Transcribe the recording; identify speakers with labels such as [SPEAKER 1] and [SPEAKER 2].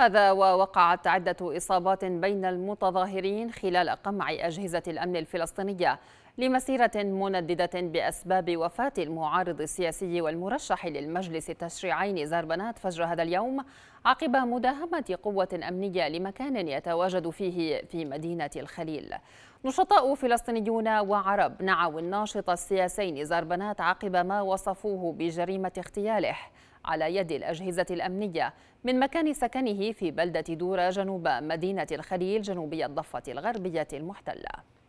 [SPEAKER 1] هذا ووقعت عدة إصابات بين المتظاهرين خلال قمع أجهزة الأمن الفلسطينية لمسيرة منددة بأسباب وفاة المعارض السياسي والمرشح للمجلس التشريعين زربنات فجر هذا اليوم عقب مداهمة قوة أمنية لمكان يتواجد فيه في مدينة الخليل. نشطاء فلسطينيون وعرب نعوا الناشط السياسي زربنات عقب ما وصفوه بجريمة اغتياله. على يد الأجهزة الأمنية من مكان سكنه في بلدة دورة جنوب مدينة الخليل جنوبي الضفة الغربية المحتلة.